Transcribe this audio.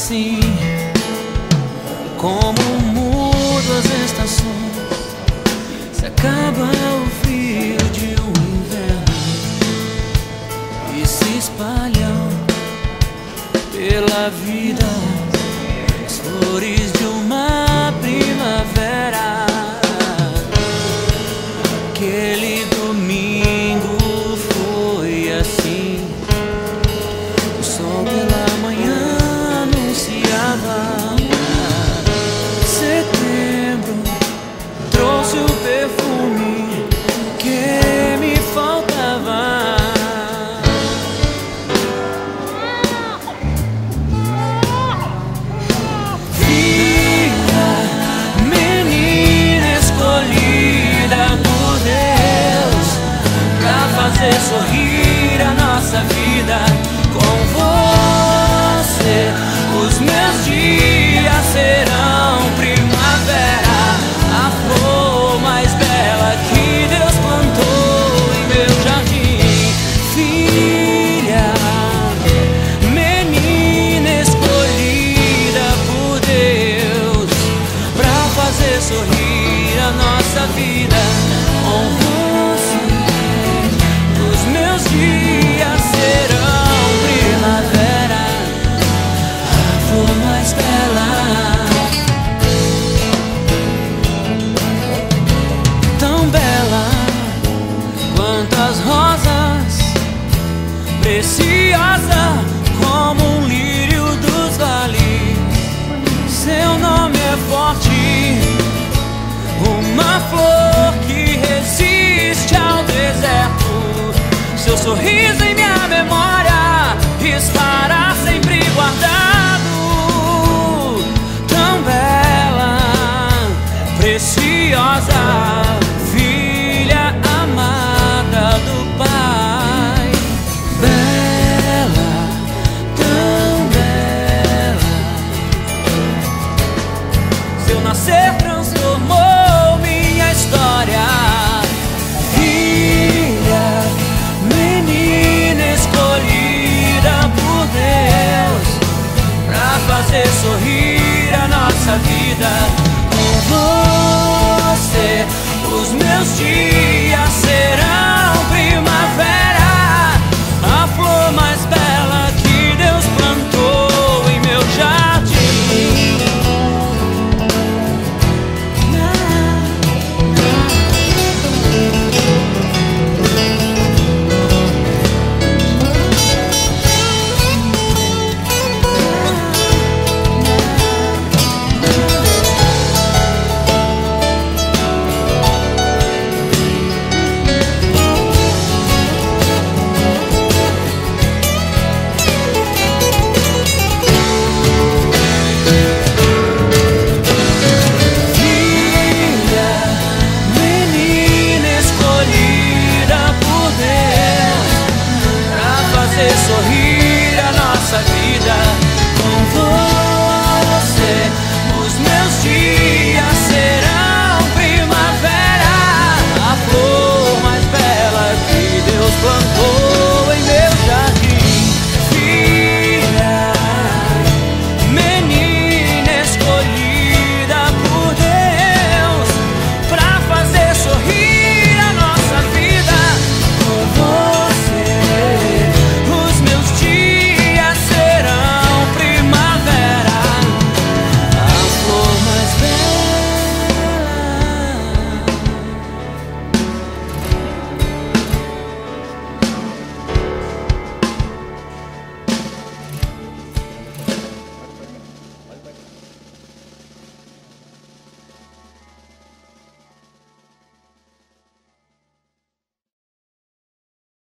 assim Como mudam as estações Se acaba o frio de um inverno E se espalham pela vida Preciosa como um lírio dos vales. Seu nome é forte Uma flor que resiste ao deserto. Seu sorriso em minha memória Estará sempre guardado. Tão bela, preciosa nossa vida com você. Os meus dias serão.